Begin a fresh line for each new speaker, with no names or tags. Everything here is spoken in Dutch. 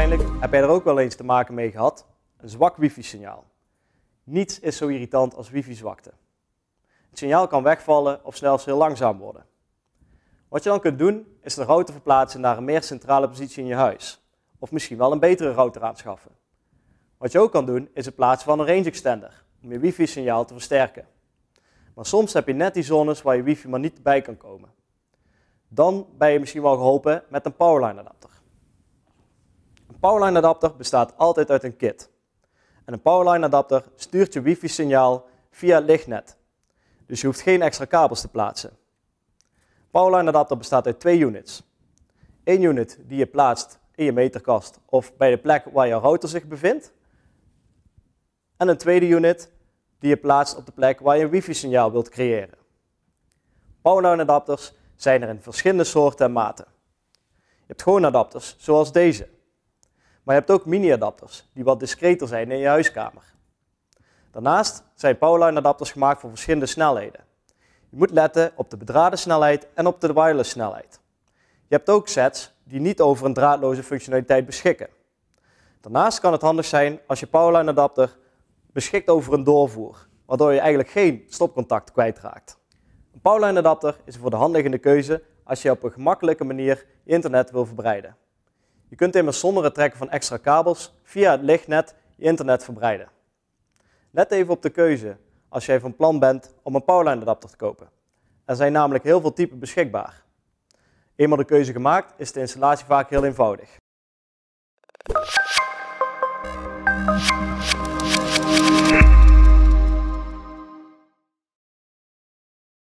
Waarschijnlijk heb jij er ook wel eens te maken mee gehad. Een zwak wifi-signaal. Niets is zo irritant als wifi-zwakte. Het signaal kan wegvallen of zelfs heel langzaam worden. Wat je dan kunt doen, is de router verplaatsen naar een meer centrale positie in je huis. Of misschien wel een betere router aanschaffen. Wat je ook kan doen, is het plaatsen van een range extender, om je wifi-signaal te versterken. Maar soms heb je net die zones waar je wifi maar niet bij kan komen. Dan ben je misschien wel geholpen met een powerline adapter. Powerline adapter bestaat altijd uit een kit. En een powerline adapter stuurt je wifi signaal via lichtnet. Dus je hoeft geen extra kabels te plaatsen. Powerline adapter bestaat uit twee units. Eén unit die je plaatst in je meterkast of bij de plek waar je router zich bevindt. En een tweede unit die je plaatst op de plek waar je een wifi-signaal wilt creëren. Powerline adapters zijn er in verschillende soorten en maten. Je hebt gewoon adapters, zoals deze. Maar je hebt ook mini-adapters, die wat discreter zijn in je huiskamer. Daarnaast zijn powerline adapters gemaakt voor verschillende snelheden. Je moet letten op de bedraden snelheid en op de wireless snelheid. Je hebt ook sets die niet over een draadloze functionaliteit beschikken. Daarnaast kan het handig zijn als je powerline adapter beschikt over een doorvoer, waardoor je eigenlijk geen stopcontact kwijtraakt. Een powerline adapter is voor de handliggende keuze als je op een gemakkelijke manier internet wil verbreiden. Je kunt immers zonder het trekken van extra kabels via het lichtnet je internet verbreiden. Let even op de keuze als jij van plan bent om een powerline adapter te kopen. Er zijn namelijk heel veel typen beschikbaar. Eenmaal de keuze gemaakt is de installatie vaak heel eenvoudig.